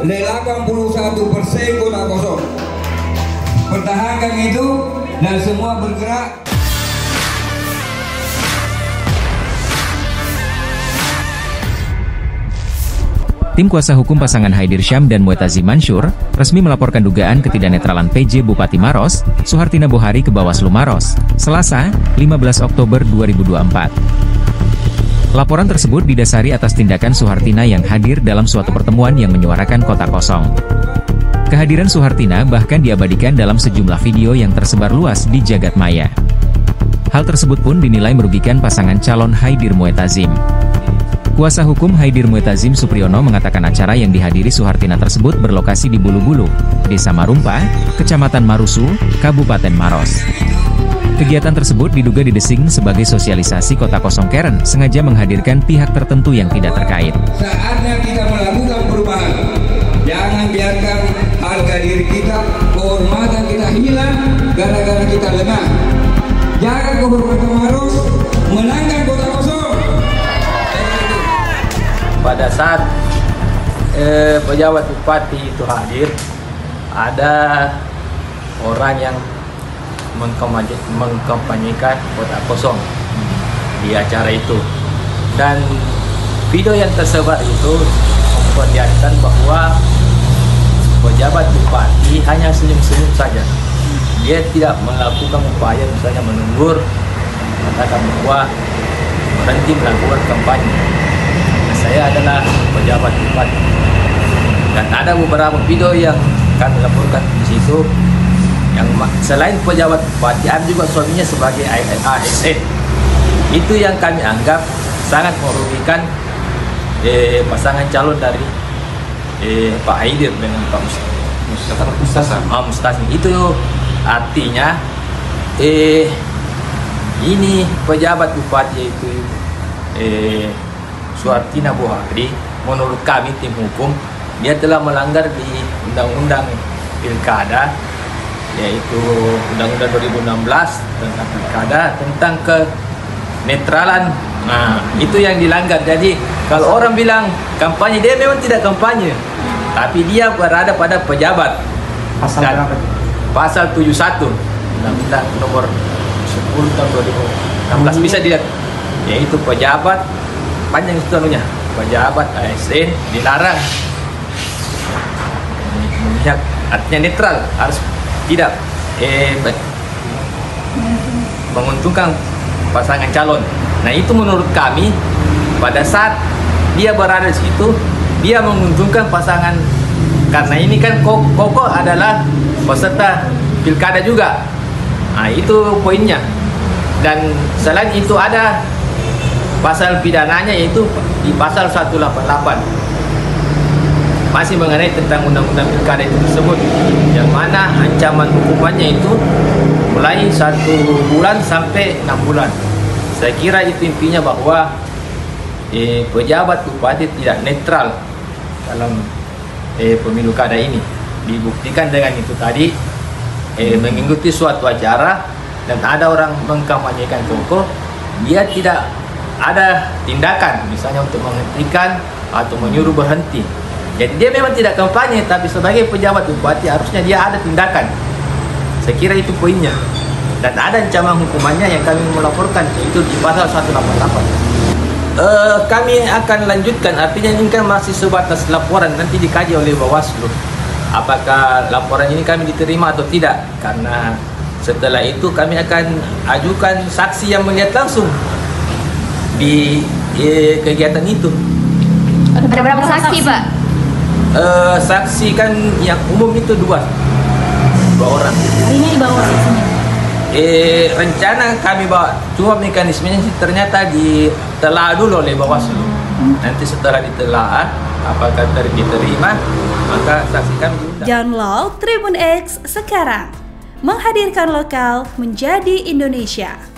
81 persen kota kosong. Pertahankan itu dan semua bergerak Tim kuasa hukum pasangan Haidir Syam dan Muetazi Mansur resmi melaporkan dugaan ketidaknetralan PJ Bupati Maros, Suhartina Bohari ke Bawaslu Maros, Selasa, 15 Oktober 2024. Laporan tersebut didasari atas tindakan Suhartina yang hadir dalam suatu pertemuan yang menyuarakan kota kosong. Kehadiran Suhartina bahkan diabadikan dalam sejumlah video yang tersebar luas di jagat maya. Hal tersebut pun dinilai merugikan pasangan calon Haidir Muetazim. Kuasa hukum Haidir Muetazim Supriyono mengatakan acara yang dihadiri Suhartina tersebut berlokasi di Bulu-Bulu, Desa Marumpa, Kecamatan Marusu, Kabupaten Maros. Kegiatan tersebut diduga didesing sebagai sosialisasi kota kosong Keren sengaja menghadirkan pihak tertentu yang tidak terkait. Saatnya kita melakukan perubahan. Jangan biarkan harga diri kita, kehormatan kita hilang gara-gara kita lengah. Jaga kehormatan Maros, menangkan kota pada saat eh, pejabat bupati itu hadir ada orang yang mengkampanyekan kota kosong di acara itu. Dan video yang tersebar itu memperlihatkan bahwa pejabat bupati hanya senyum-senyum saja. Dia tidak melakukan upaya misalnya menunggur mengatakan bahwa berhenti melakukan kampanye. Saya adalah pejabat bupati. Dan ada beberapa video yang kami laporkan di situ yang selain pejabat bupati ada juga suaminya sebagai ASN itu yang kami anggap sangat merugikan eh, pasangan calon dari eh, Pak Haidir dengan Pak Mustasam. Ah, Mustasam. Itu artinya eh, ini pejabat bupati itu eh, Suartina Buhari menurut kami tim hukum dia telah melanggar di undang-undang pilkada yaitu undang-undang 2016 tentang pilkada tentang ke netralan. Nah itu yang dilanggar. Jadi kalau orang bilang kampanye dia memang tidak kampanye. Tapi dia berada pada pejabat. Pasal Dan berapa? pasal 71 undang-undang nomor 10 tahun 2016 bisa dilihat. Yaitu pejabat panjang itu anunya pejabat ASN dilarang. Memihak artinya netral. Harus tidak? Eh menguntungkan pasangan calon. Nah itu menurut kami pada saat dia berada di situ dia menguntungkan pasangan. Karena ini kan Koko adalah peserta pilkada juga. Nah itu poinnya. Dan selain itu ada pasal pidananya yaitu di pasal 188 masih mengenai tentang undang-undang pilkada itu tersebut. Yang mana ancaman hukumannya itu mulai satu bulan sampai enam bulan. Saya kira itu intinya bahwa eh, pejabat bupati tidak netral dalam eh, pemilu kada ini. Dibuktikan dengan itu tadi eh, mengikuti suatu acara dan ada orang mengkampanyekan tokoh dia tidak ada tindakan misalnya untuk menghentikan atau menyuruh berhenti jadi dia memang tidak kampanye tapi sebagai pejabat bupati harusnya dia ada tindakan. Saya kira itu poinnya. Dan ada ancaman hukumannya yang kami melaporkan itu di pasal 188 uh, kami akan lanjutkan. Artinya ini kan masih sebatas laporan. Nanti dikaji oleh Bawaslu. Apakah laporan ini kami diterima atau tidak? Karena setelah itu kami akan ajukan saksi yang melihat langsung di eh, kegiatan itu. Ada berapa saksi, Pak? Uh, saksi kan yang umum itu dua, dua orang. Ini dibawa di sini. Eh, rencana kami bawa cuma mekanismenya ternyata ditelah dulu oleh Bawaslu. Hmm. Nanti setelah ditelaah apakah diterima maka saksi kami diundang. Download Tribun X sekarang. Menghadirkan lokal menjadi Indonesia.